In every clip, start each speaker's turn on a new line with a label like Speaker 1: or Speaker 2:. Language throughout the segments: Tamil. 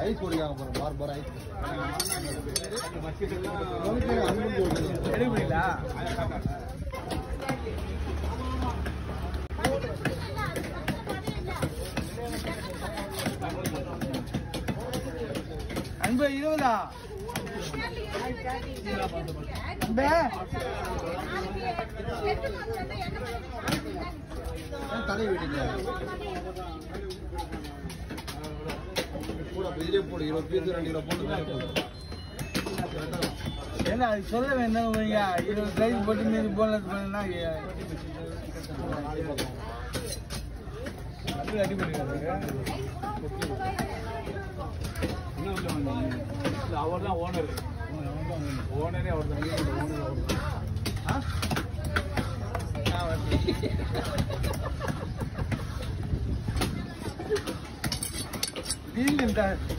Speaker 1: ஐஸ் குடிக்காம போறோம் பார்பர் ஐஸ்
Speaker 2: எடுக்க முடியல அன்பு இருபதா அன்பே
Speaker 1: தலை போடு இருபது பீஸ் ரெண்டு கிலோ போட்டு
Speaker 2: என்ன அது சொல்ல வேண்டாம் இருபது சைஸ் போட்டு மீதி போனது பண்ணா அடி அவர் தான் ஓனர் ஓனரே அவர் தான்.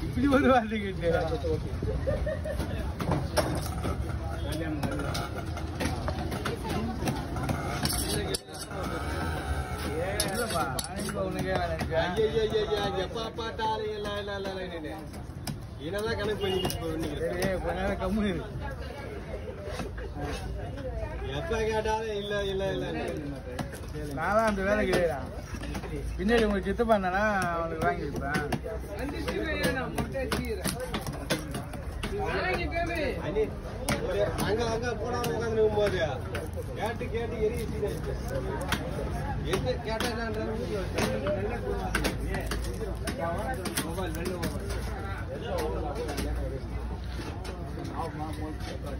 Speaker 2: இப்படி ஒரு வார்த்தை கேட்டு இல்லப்பா அனுப்ப உனக்கே நினைச்சேன்
Speaker 1: எப்பா பாட்டாரு இல்ல இல்ல இல்ல இல்ல என்னதான் கணக்கு பண்ணி
Speaker 2: சரி கொஞ்ச நேரம் கம்மி
Speaker 1: எப்ப கேட்டாலும் இல்ல இல்ல இல்ல.
Speaker 2: நான் அந்த வேலை கிடையாது பின்னாடி உங்களுக்கு சித்தப்பா இருந்தானா அவனுக்கு வாங்கி கொடுப்பேன்.
Speaker 1: அண்ணி, ஒரு அங்க அங்க போனா உட்காந்து போது கேட்டு கேட்டு எரி எது கேட்டா மொபைல் ரெண்டு மொபைல்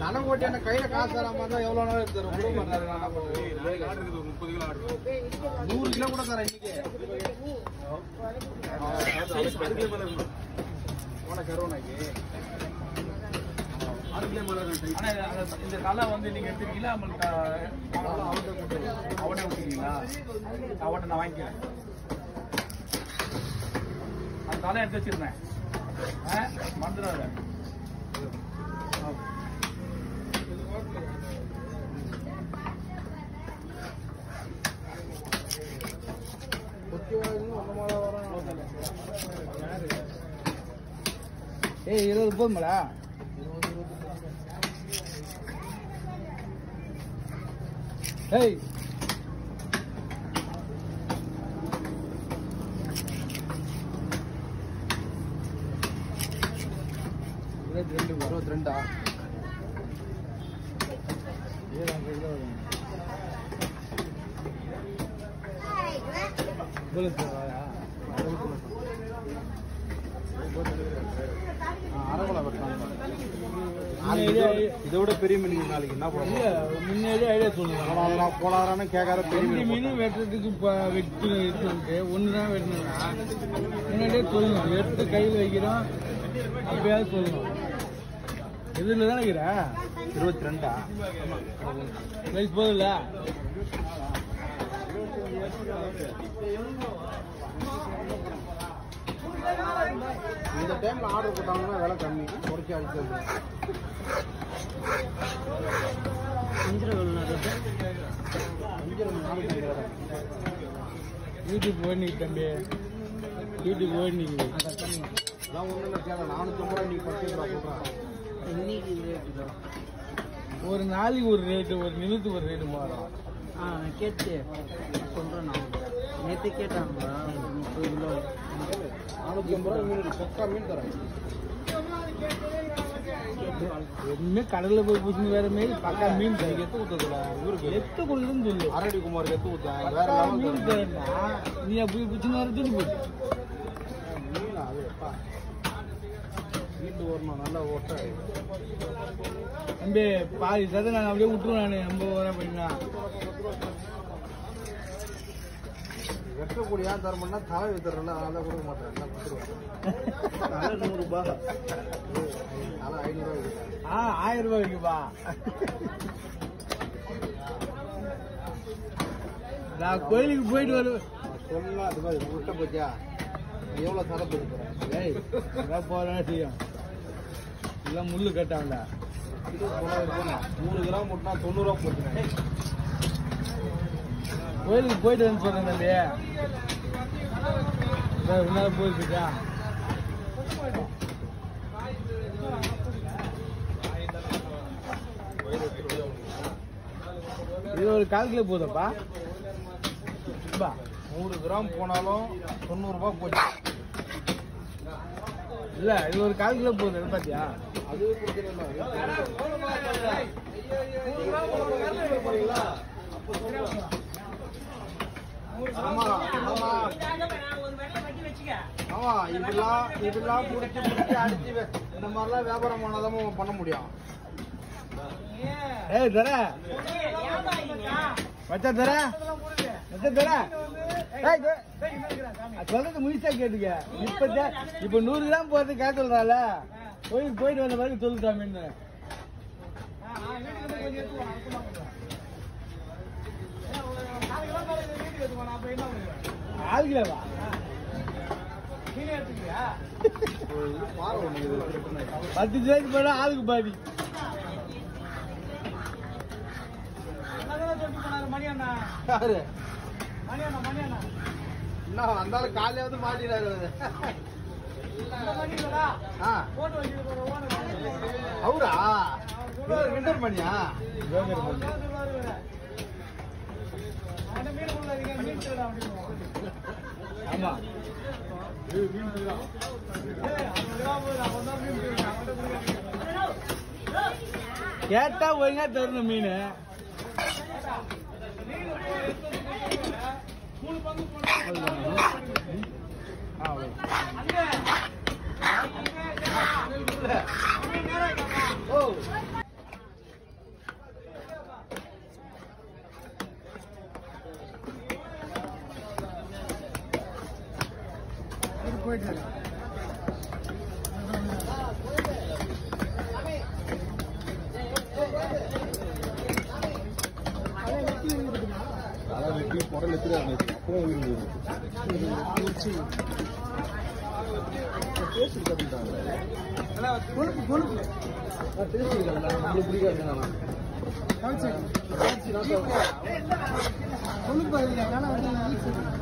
Speaker 1: கணக்கு ஓட்டி என்ன கையில காசு தராம இருந்தா எவ்வளவு நேரம் எடுத்து தரும்? நூறு கிலோ கூட தரேன் இன்னைக்கு.
Speaker 2: இந்த களை வந்து நீங்க எடுத்துருக்கீங்களா? நம்மள்ட்ட அவட்டே விட்டுருக்கீங்களா அவட்ட நான் வாங்கிக்கிறேன். அந்த களை எடுத்து வச்சிருந்தேன். மறந்துடாத. ஏய் இருபது போதுங்களா ஏய். இருபத்தி ரெண்டு
Speaker 1: இருபத்தி ரெண்டா?
Speaker 2: இவ்வளவு தேவையா?
Speaker 1: அரவலை வெட்டாங்க
Speaker 2: முன்னாடியே
Speaker 1: இதை விட பெரிய மீன் நாளைக்கு என்ன
Speaker 2: இல்ல, முன்னாடியே ஐடியா சொல்லுங்க.
Speaker 1: போலாதான கேட்காத பெரிய மீன்
Speaker 2: வெட்டுறதுக்கு இப்போ வெட்டு எடுத்துட்டு ஒன்று தான் வெட்டணும்னா முன்னாடியே சொல்லணும் எடுத்து கையில் வைக்கிறோம் அப்பயாவது சொல்லணும் இதில் தான்
Speaker 1: இருபத்தி ரெண்டா?
Speaker 2: வயசு போதில்ல
Speaker 1: இந்த டைம்ல ஆர்டர் போட்டாங்கன்னா விலை கம்மி. குறைச்சி அடிச்சு
Speaker 2: யூடியூப் ஓடினி தம்பி. யூடியூப் ஓடினி
Speaker 1: நான் ஒன்றும் கேட்க நானூற்றம்பது ரூபா பத்து ரூபா போடுறான்
Speaker 2: ஒரு நாளைக்கு ஒரு ரேட்டு ஒரு நிமிஷத்துக்கு ஒரு ரேட்டு மாறும்
Speaker 3: கேட்டு சொல்கிறேன் நான். நேற்று கேட்டாங்க. முப்பது கிலோ
Speaker 1: நானூற்றி ஐம்பது ரூபா மீன் தரேன்.
Speaker 2: எதுவுமே கடல்ல போய் பிடிச்சி வேற மாரி பக்கா மீன் எத்து ஊத்ததுல இவருக்கு எத்து சொல்லு.
Speaker 1: அரடி குமார் எடுத்து ஊற்றேன் வேற
Speaker 2: மீன் நீ போய் பிடிச்சி வேற துணி போட்டு
Speaker 1: மீன் அது கிண்டு வரணும் நல்லா ஓட்ட.
Speaker 2: தம்பி பாதி சதை நான் அப்படியே விட்டுருவேன் நான். எண்பது ரூபா பண்ணினா
Speaker 1: வெட்டக்கூடிய ஏன் தரமுன்னா தலை வித்துறல அதனால கொடுக்க மாட்டேன். எல்லாம் கொடுத்துருவேன்.
Speaker 3: தலை நூறுரூபா.
Speaker 1: தலை ஐநூறுரூவா
Speaker 2: ஆ ஆயிரம் ரூபாய் இருக்குப்பா. நான் கோயிலுக்கு போயிட்டு வருவேன்
Speaker 1: சொல்லலாம் அது மாதிரி விட்ட போச்சா எவ்வளோ தலை போட்டு போகிறேன்
Speaker 2: போறேன் செய்யும். எல்லாம் முள்ளு
Speaker 1: ரூபாய் நூறு கிராம் போட்டுனா தொண்ணூறுரூவா போட்டுனேன்
Speaker 2: கோயிலுக்கு போயிட்டு வந்து இதோ ரெண்டு நாள் போயிருக்கா இது ஒரு கால் கிலோ போதும்ப்பா. பா
Speaker 1: நூறு கிராம் போனாலும் தொண்ணூறுரூபா போச்சு.
Speaker 2: இல்ல இது ஒரு கால் கிலோ போகுது பாத்தியா?
Speaker 1: அது ஆமா ஆமா. ஆமா இதெல்லாம் இதெல்லாம் புடிச்சு புடிச்சு அடிச்சு இந்த மாதிரிலாம் வியாபாரம் பண்ணாதான் பண்ண முடியும்.
Speaker 2: ஏய் தர. வச்சா தர. வச்சா தர. சொல்றது முயற்சியா கேட்டுக்க. இப்ப இப்ப நூறு கிராம் போறது கேட்க சொல்றால கோயிலுக்கு போயிட்டு வந்த மாதிரி
Speaker 1: இது பிரச்சனை.
Speaker 2: பத்து சேர்த்து போனா ஆளுக்கு பாதி.
Speaker 1: யாரு? இன்னும் வந்தாலும் காலையாவது வந்து மாட்டினாரு ஆ, அவரா? விண்டர் மணியா
Speaker 2: ஆமா. கேட்டா ஒழுங்கா தரணும் மீன்.
Speaker 1: ஓ
Speaker 2: கொழுப்பு கொழுப்பு
Speaker 1: டேஸ்ட் இருக்காங்க நம்மளுக்கு பிடிக்காது
Speaker 2: கொழுப்பு அதிகம் வந்து